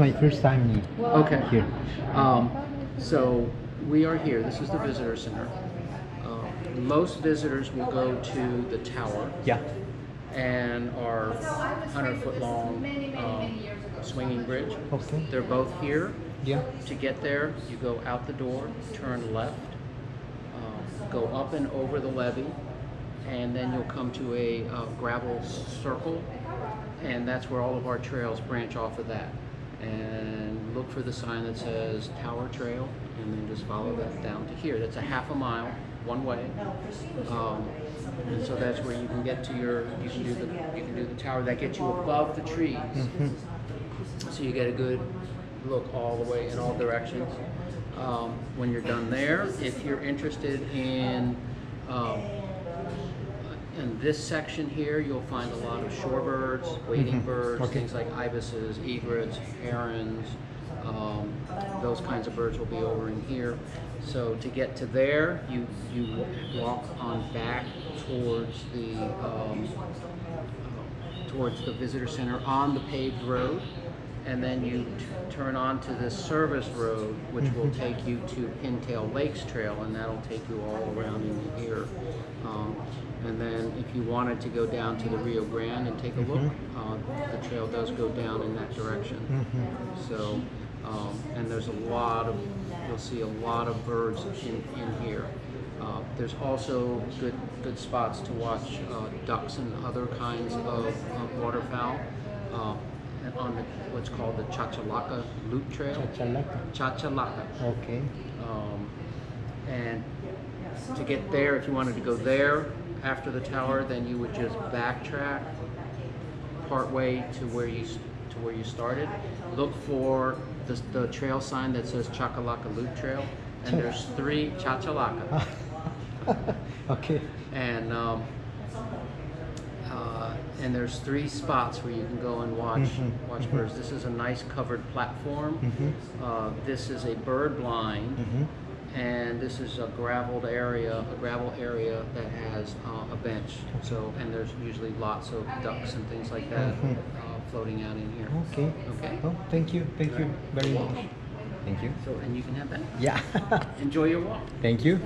my first time Okay. here. Um, so we are here. This is the visitor center. Uh, most visitors will go to the tower Yeah. and our 100 foot long um, swinging bridge. Okay. They're both here. Yeah. To get there, you go out the door, turn left, um, go up and over the levee, and then you'll come to a uh, gravel circle, and that's where all of our trails branch off of that. And look for the sign that says Tower Trail, and then just follow that down to here. That's a half a mile, one way. Um, and so that's where you can get to your, you can do the, you can do the tower. That gets you above the trees. So you get a good look all the way in all directions. Um, when you're done there, if you're interested in um, in this section here, you'll find a lot of shorebirds, wading Mhm. birds, Okay. things like ibises, egrets, herons. Um, those kinds of birds will be over in here. So to get to there, you you walk on back towards the um, towards the visitor center on the paved road, and then you t- turn onto this service road, which will take you to Pintail Lakes Trail, and that'll take you all around in here. Um, and then if you wanted to go down to the Rio Grande and take a look, uh, the trail does go down in that direction. So, um, and there's a lot of, you'll see a lot of birds in, in here. Uh, there's also good good spots to watch uh, ducks and other kinds of, of waterfowl uh, on the, what's called the Chachalaca Loop Trail. Chachalaca. Chachalaca. Okay. Um, and to get there, if you wanted to go there after the tower, then you would just backtrack partway to where you to where you started. Look for the, the trail sign that says Chachalaca Loop Trail, and there's three Chachalaca, okay. and um, uh, and there's three spots where you can go and watch Mhm, watch birds. This is a nice covered platform. Mhm. Uh, this is a bird blind Mhm. And this is a graveled area, a gravel area that has uh, a bench. So, and there's usually lots of ducks and things like that Mhm. uh, floating out in here. Okay. Okay. Oh, thank you. Thank you very much. Thank you. So, and you can have that. Yeah. Enjoy your walk. thank you.